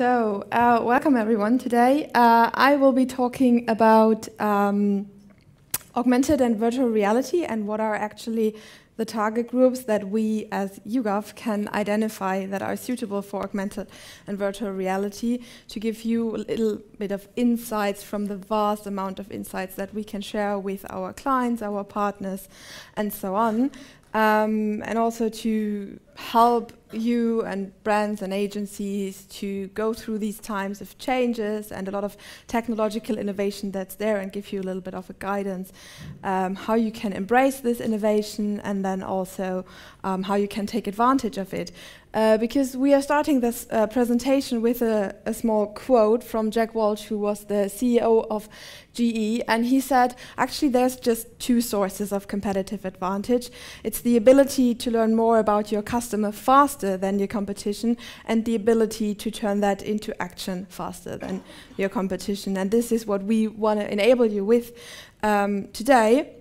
So, uh, welcome everyone. Today, uh, I will be talking about um, augmented and virtual reality and what are actually the target groups that we as YouGov can identify that are suitable for augmented and virtual reality to give you a little bit of insights from the vast amount of insights that we can share with our clients, our partners, and so on. Um, and also to help you and brands and agencies to go through these times of changes and a lot of technological innovation that's there and give you a little bit of a guidance um, how you can embrace this innovation and then also um, how you can take advantage of it. Uh, because we are starting this uh, presentation with a, a, small quote from Jack Welch, who was the CEO of GE, and he said, actually, there's just two sources of competitive advantage. It's the ability to learn more about your customer faster than your competition, and the ability to turn that into action faster than your competition. And this is what we want to enable you with um, today.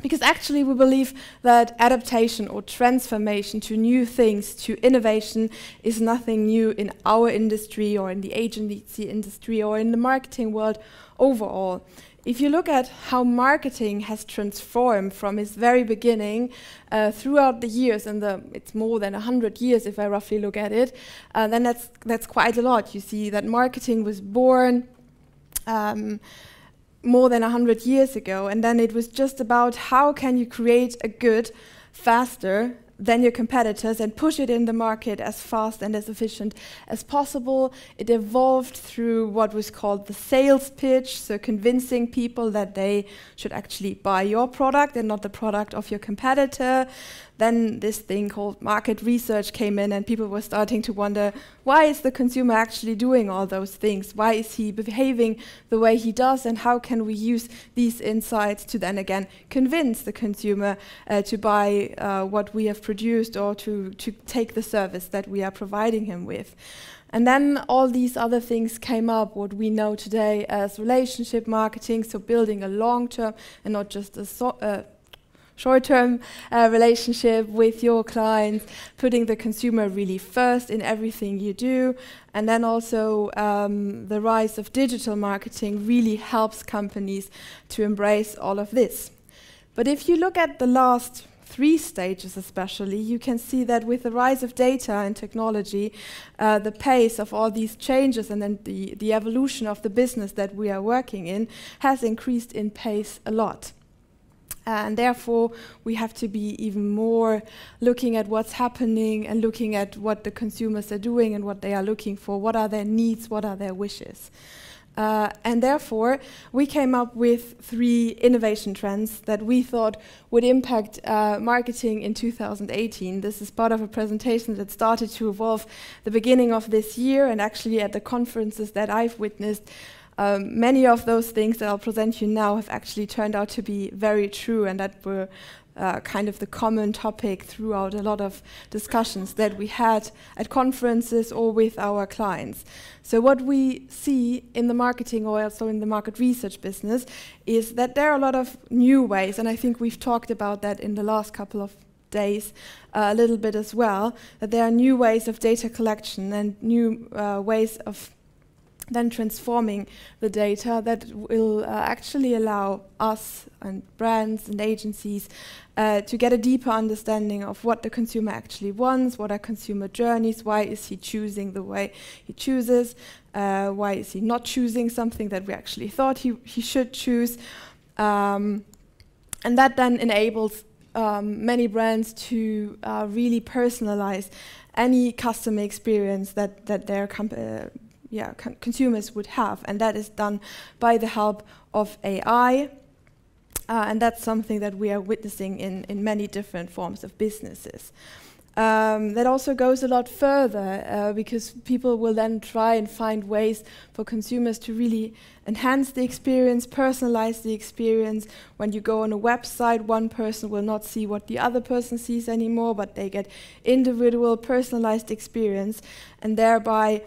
Because actually, we believe that adaptation or transformation to new things, to innovation, is nothing new in our industry or in the agency industry or in the marketing world overall. If you look at how marketing has transformed from its very beginning uh, throughout the years, and the, it's more than 100 years if I roughly look at it, uh, then that's, that's quite a lot. You see that marketing was born. Um, more than 100 years ago. And then it was just about how can you create a good faster than your competitors and push it in the market as fast and as efficient as possible. It evolved through what was called the sales pitch, so convincing people that they should actually buy your product and not the product of your competitor. Then this thing called market research came in, and people were starting to wonder why is the consumer actually doing all those things? Why is he behaving the way he does? And how can we use these insights to then again convince the consumer uh, to buy uh, what we have produced or to, to take the service that we are providing him with? And then all these other things came up, what we know today as relationship marketing, so building a long term and not just a so uh, short-term uh, relationship with your clients, putting the consumer really first in everything you do, and then also um, the rise of digital marketing really helps companies to embrace all of this. But if you look at the last three stages especially, you can see that with the rise of data and technology, uh, the pace of all these changes and then the, the evolution of the business that we are working in has increased in pace a lot. And therefore we have to be even more looking at what's happening and looking at what the consumers are doing and what they are looking for, what are their needs, what are their wishes. Uh, and therefore, we came up with three innovation trends that we thought would impact uh, marketing in 2018. This is part of a presentation that started to evolve the beginning of this year, and actually at the conferences that I've witnessed, um, many of those things that I'll present you now have actually turned out to be very true and that were uh, kind of the common topic throughout a lot of discussions that we had at conferences or with our clients. So what we see in the marketing or also in the market research business is that there are a lot of new ways, and I think we've talked about that in the last couple of days uh, a little bit as well, that there are new ways of data collection and new uh, ways of then transforming the data that will uh, actually allow us and brands and agencies uh, to get a deeper understanding of what the consumer actually wants, what are consumer journeys, why is he choosing the way he chooses, uh, why is he not choosing something that we actually thought he, he should choose. Um, and that then enables um, many brands to uh, really personalize any customer experience that, that their company yeah, con consumers would have, and that is done by the help of AI. Uh, and that's something that we are witnessing in, in many different forms of businesses. Um, that also goes a lot further uh, because people will then try and find ways for consumers to really enhance the experience, personalize the experience. When you go on a website, one person will not see what the other person sees anymore, but they get individual, personalized experience, and thereby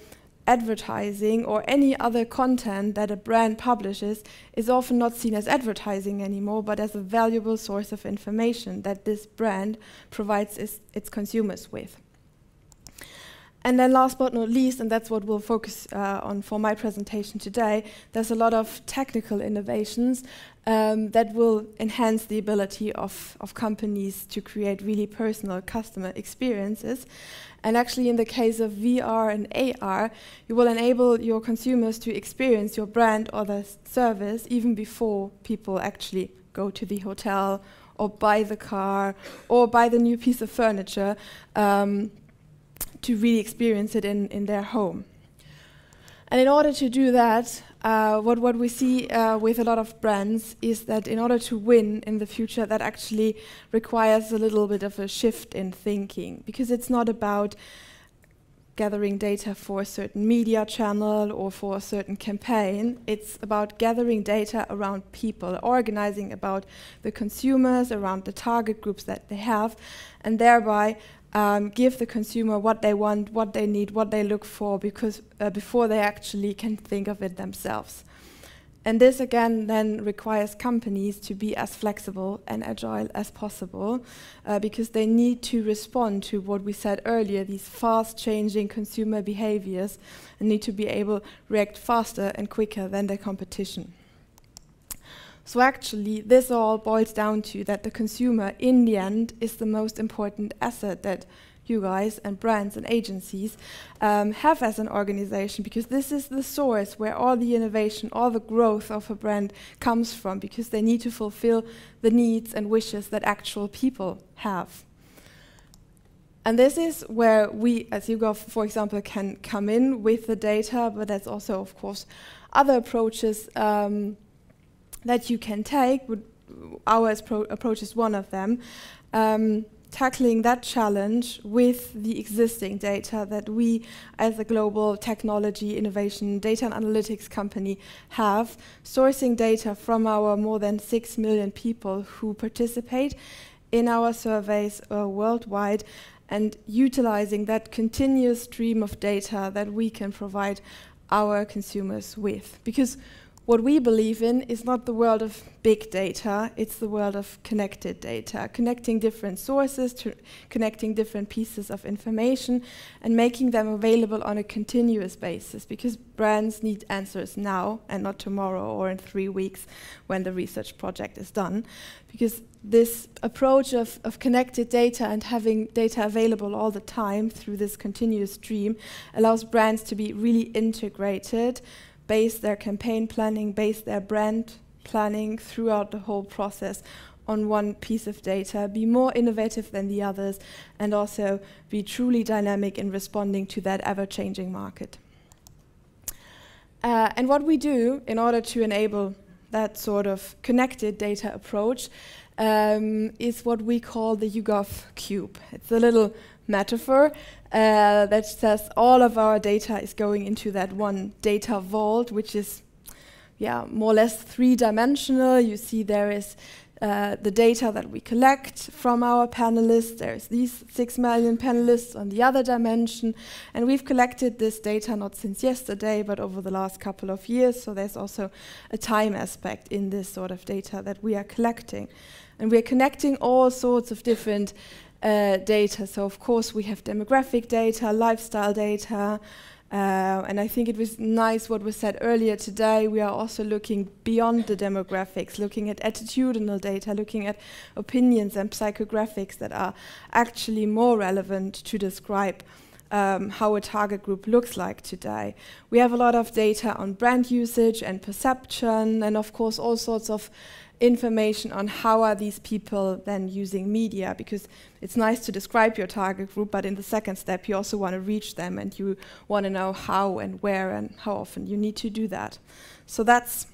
advertising or any other content that a brand publishes is often not seen as advertising anymore, but as a valuable source of information that this brand provides its, its consumers with. And then last but not least, and that's what we'll focus uh, on for my presentation today, there's a lot of technical innovations um, that will enhance the ability of, of companies to create really personal customer experiences. And actually, in the case of VR and AR, you will enable your consumers to experience your brand or the service even before people actually go to the hotel or buy the car or buy the new piece of furniture. Um, to really experience it in, in their home. And in order to do that, uh, what, what we see uh, with a lot of brands is that in order to win in the future, that actually requires a little bit of a shift in thinking because it's not about gathering data for a certain media channel or for a certain campaign. It's about gathering data around people, organizing about the consumers, around the target groups that they have, and thereby um, give the consumer what they want, what they need, what they look for, because uh, before they actually can think of it themselves. And this again then requires companies to be as flexible and agile as possible uh, because they need to respond to what we said earlier, these fast changing consumer behaviors and need to be able to react faster and quicker than their competition. So actually, this all boils down to that the consumer, in the end, is the most important asset that you guys and brands and agencies um, have as an organization because this is the source where all the innovation, all the growth of a brand comes from because they need to fulfill the needs and wishes that actual people have. And this is where we, as YouGov, for example, can come in with the data, but that's also, of course, other approaches um, that you can take. Our approach is one of them. Um, tackling that challenge with the existing data that we as a global technology innovation data and analytics company have, sourcing data from our more than 6 million people who participate in our surveys uh, worldwide and utilizing that continuous stream of data that we can provide our consumers with. Because what we believe in is not the world of big data, it's the world of connected data, connecting different sources, connecting different pieces of information, and making them available on a continuous basis because brands need answers now and not tomorrow or in three weeks when the research project is done. Because this approach of, of connected data and having data available all the time through this continuous stream allows brands to be really integrated base their campaign planning, base their brand planning throughout the whole process on one piece of data, be more innovative than the others, and also be truly dynamic in responding to that ever changing market. Uh, and what we do in order to enable that sort of connected data approach um, is what we call the YouGov cube. It's a little metaphor uh, that says all of our data is going into that one data vault, which is yeah, more or less three-dimensional. You see there is uh, the data that we collect from our panelists. There's these six million panelists on the other dimension. And we've collected this data not since yesterday, but over the last couple of years. So there's also a time aspect in this sort of data that we are collecting. And we're connecting all sorts of different uh, data. So of course we have demographic data, lifestyle data, uh, and I think it was nice what was said earlier today. We are also looking beyond the demographics, looking at attitudinal data, looking at opinions and psychographics that are actually more relevant to describe um, how a target group looks like today. We have a lot of data on brand usage and perception, and of course all sorts of information on how are these people then using media because it's nice to describe your target group but in the second step you also want to reach them and you want to know how and where and how often you need to do that. So that's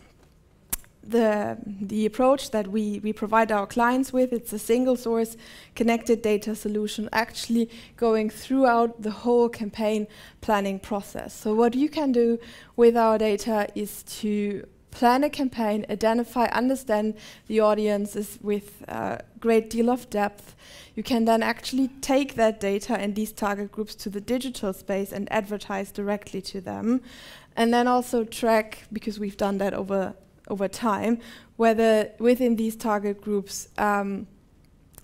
the the approach that we we provide our clients with. It's a single source connected data solution actually going throughout the whole campaign planning process. So what you can do with our data is to plan a campaign, identify, understand the audiences with a great deal of depth. You can then actually take that data and these target groups to the digital space and advertise directly to them. And then also track, because we've done that over, over time, whether within these target groups um,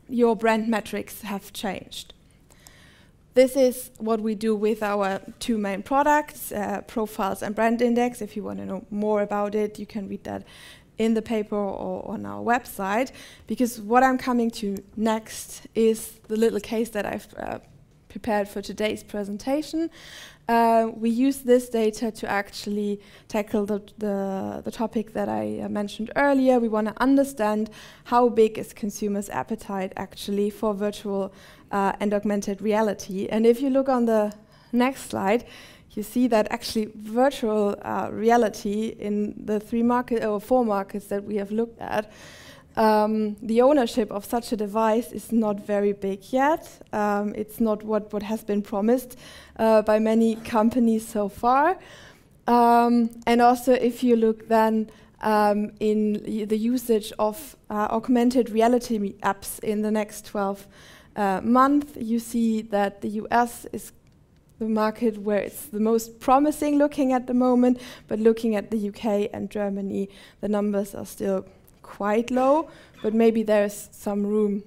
your brand metrics have changed. This is what we do with our two main products, uh, Profiles and BrandIndex. If you want to know more about it, you can read that in the paper or on our website. Because what I'm coming to next is the little case that I've uh, prepared for today's presentation. Uh, we use this data to actually tackle the, the, the topic that I uh, mentioned earlier. We want to understand how big is consumers' appetite actually for virtual uh, and augmented reality. And if you look on the next slide, you see that actually virtual uh, reality in the three market or four markets that we have looked at um, the ownership of such a device is not very big yet. Um, it's not what, what has been promised uh, by many companies so far. Um, and also, if you look then um, in the usage of uh, augmented reality apps in the next 12 uh, months, you see that the US is the market where it's the most promising looking at the moment, but looking at the UK and Germany, the numbers are still quite low, but maybe there's some room.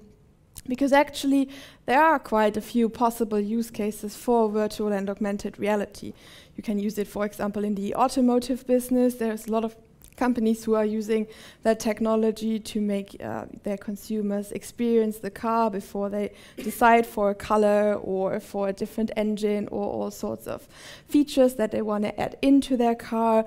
Because actually, there are quite a few possible use cases for virtual and augmented reality. You can use it, for example, in the automotive business. There's a lot of companies who are using that technology to make uh, their consumers experience the car before they decide for a color or for a different engine or all sorts of features that they want to add into their car.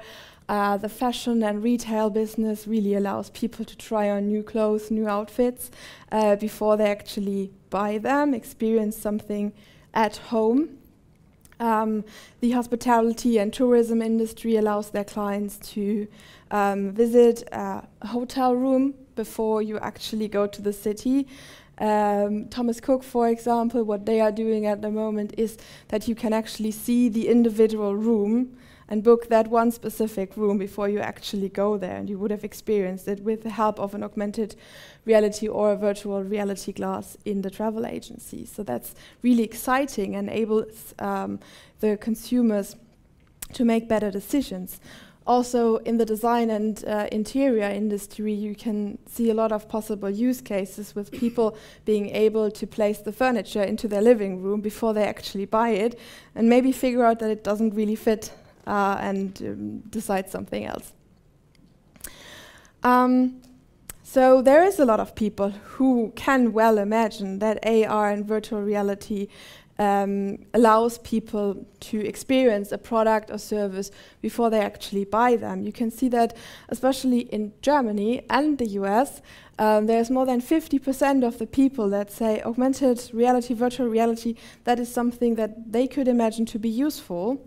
Uh, the fashion and retail business really allows people to try on new clothes, new outfits uh, before they actually buy them, experience something at home. Um, the hospitality and tourism industry allows their clients to um, visit a hotel room before you actually go to the city. Um, Thomas Cook, for example, what they are doing at the moment is that you can actually see the individual room and book that one specific room before you actually go there. And you would have experienced it with the help of an augmented reality or a virtual reality glass in the travel agency. So that's really exciting and enables um, the consumers to make better decisions. Also, in the design and uh, interior industry, you can see a lot of possible use cases with people being able to place the furniture into their living room before they actually buy it and maybe figure out that it doesn't really fit uh, and um, decide something else. Um, so there is a lot of people who can well imagine that AR and virtual reality um, allows people to experience a product or service before they actually buy them. You can see that, especially in Germany and the US, um, there's more than 50% of the people that say augmented reality, virtual reality, that is something that they could imagine to be useful.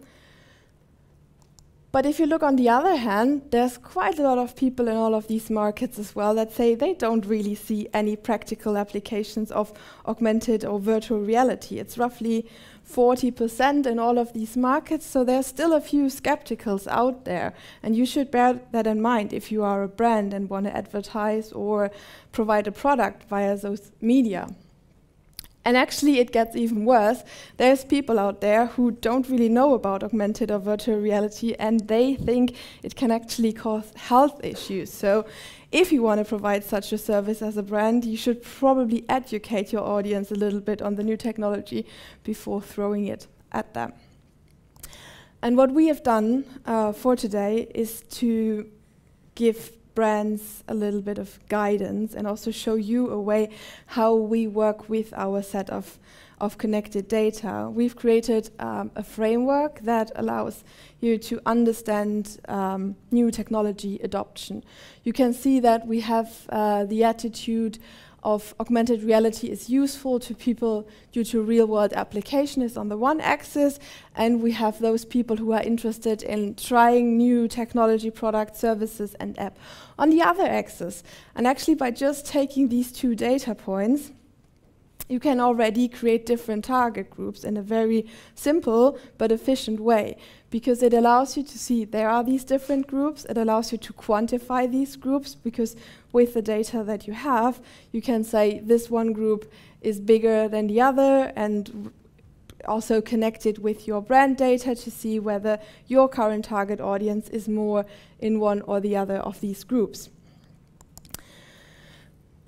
But if you look on the other hand, there's quite a lot of people in all of these markets as well that say they don't really see any practical applications of augmented or virtual reality. It's roughly 40% in all of these markets, so there's still a few skepticals out there. And you should bear that in mind if you are a brand and want to advertise or provide a product via those media. And actually, it gets even worse. There's people out there who don't really know about augmented or virtual reality, and they think it can actually cause health issues. So, if you want to provide such a service as a brand, you should probably educate your audience a little bit on the new technology before throwing it at them. And what we have done uh, for today is to give brands a little bit of guidance and also show you a way how we work with our set of, of connected data. We've created um, a framework that allows you to understand um, new technology adoption. You can see that we have uh, the attitude of augmented reality is useful to people due to real world application is on the one axis, and we have those people who are interested in trying new technology products, services, and app on the other axis. And actually, by just taking these two data points, you can already create different target groups in a very simple but efficient way because it allows you to see there are these different groups. It allows you to quantify these groups because with the data that you have, you can say this one group is bigger than the other and also connect it with your brand data to see whether your current target audience is more in one or the other of these groups.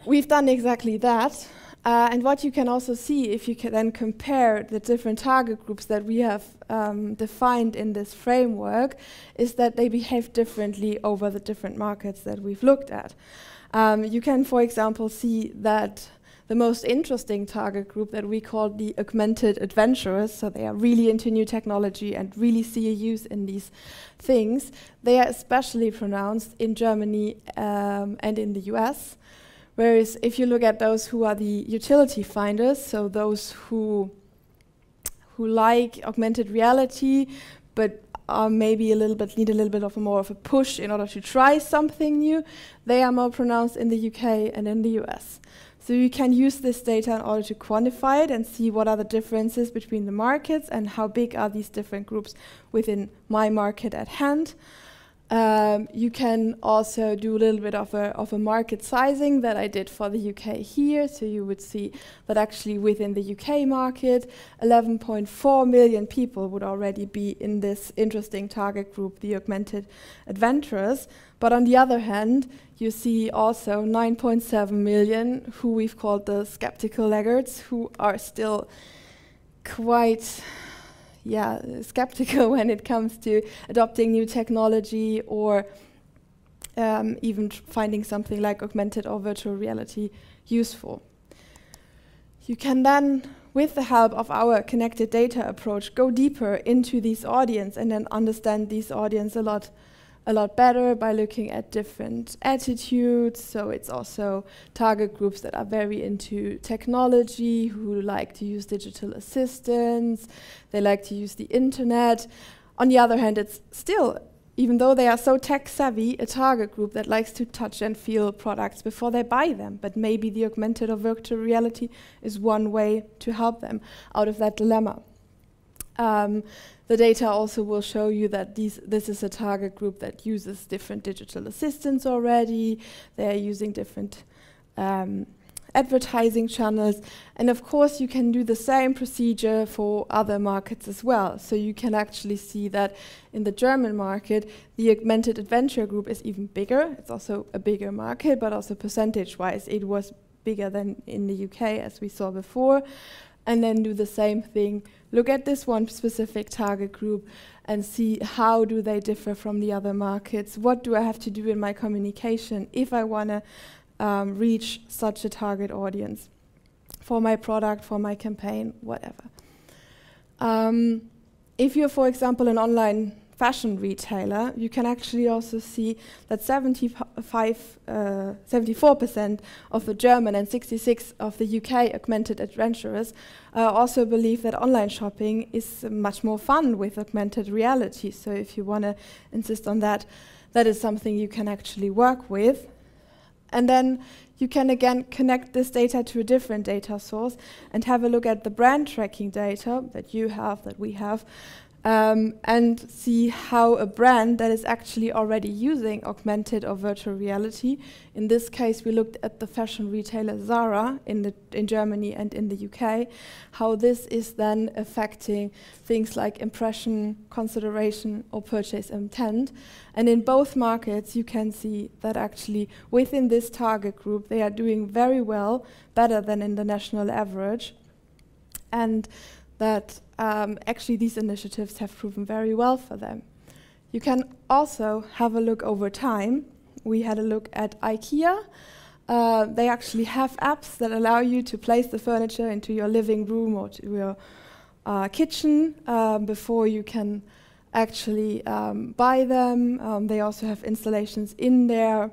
We've done exactly that Uh, and what you can also see if you can then compare the different target groups that we have um, defined in this framework is that they behave differently over the different markets that we've looked at. Um, you can, for example, see that the most interesting target group that we call the augmented adventurers, so they are really into new technology and really see a use in these things, they are especially pronounced in Germany um, and in the US. Whereas if you look at those who are the utility finders, so those who who like augmented reality, but are maybe a little bit need a little bit of a more of a push in order to try something new, they are more pronounced in the UK and in the US. So you can use this data in order to quantify it and see what are the differences between the markets and how big are these different groups within my market at hand. Um, you can also do a little bit of a, of a market sizing that I did for the UK here. So you would see that actually within the UK market, 11.4 million people would already be in this interesting target group, the augmented adventurers. But on the other hand, you see also 9.7 million who we've called the skeptical laggards, who are still quite yeah, skeptical when it comes to adopting new technology or um, even finding something like augmented or virtual reality useful. You can then, with the help of our connected data approach, go deeper into these audience and then understand these audience a lot a lot better by looking at different attitudes. So it's also target groups that are very into technology, who like to use digital assistants, they like to use the internet. On the other hand, it's still, even though they are so tech savvy, a target group that likes to touch and feel products before they buy them. But maybe the augmented or virtual reality is one way to help them out of that dilemma. Um, the data also will show you that these, this is a target group that uses different digital assistants already. They're using different um, advertising channels. And of course, you can do the same procedure for other markets as well. So you can actually see that in the German market, the augmented adventure group is even bigger. It's also a bigger market, but also percentage-wise, it was bigger than in the UK, as we saw before and then do the same thing. Look at this one specific target group and see how do they differ from the other markets. What do I have to do in my communication if I want to um, reach such a target audience for my product, for my campaign, whatever. Um, if you're, for example, an online fashion retailer, you can actually also see that 75, uh, 74% of the German and 66 of the UK augmented adventurers uh, also believe that online shopping is much more fun with augmented reality. So if you want to insist on that, that is something you can actually work with. And then you can again connect this data to a different data source and have a look at the brand tracking data that you have, that we have, um, and see how a brand that is actually already using augmented or virtual reality, in this case we looked at the fashion retailer Zara in, the, in Germany and in the UK, how this is then affecting things like impression, consideration or purchase intent. And in both markets you can see that actually within this target group they are doing very well, better than in the national average. And that um, actually these initiatives have proven very well for them. You can also have a look over time. We had a look at IKEA. Uh, they actually have apps that allow you to place the furniture into your living room or to your uh, kitchen um, before you can actually um, buy them. Um, they also have installations in their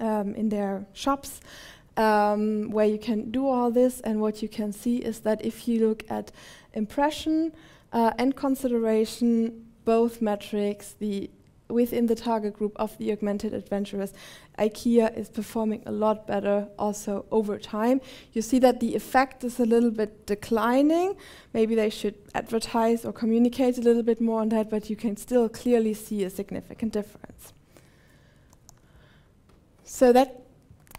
um, in their shops um, where you can do all this. And what you can see is that if you look at impression uh, and consideration, both metrics, the within the target group of the augmented adventurers, IKEA is performing a lot better also over time. You see that the effect is a little bit declining. Maybe they should advertise or communicate a little bit more on that, but you can still clearly see a significant difference. So that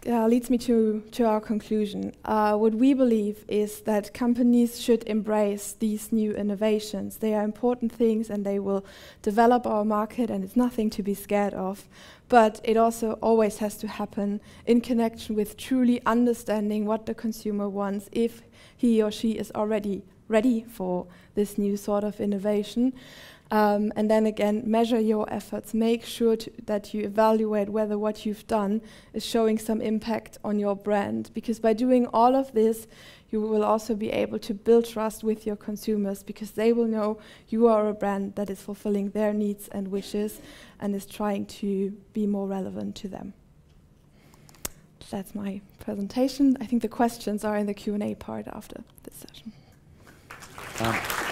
uh, leads me to, to our conclusion. Uh, what we believe is that companies should embrace these new innovations. They are important things and they will develop our market, and it's nothing to be scared of. But it also always has to happen in connection with truly understanding what the consumer wants if he or she is already ready for this new sort of innovation. Um, and then again, measure your efforts. Make sure that you evaluate whether what you've done is showing some impact on your brand. Because by doing all of this, you will also be able to build trust with your consumers because they will know you are a brand that is fulfilling their needs and wishes and is trying to be more relevant to them. That's my presentation. I think the questions are in the Q&A part after this session. Um.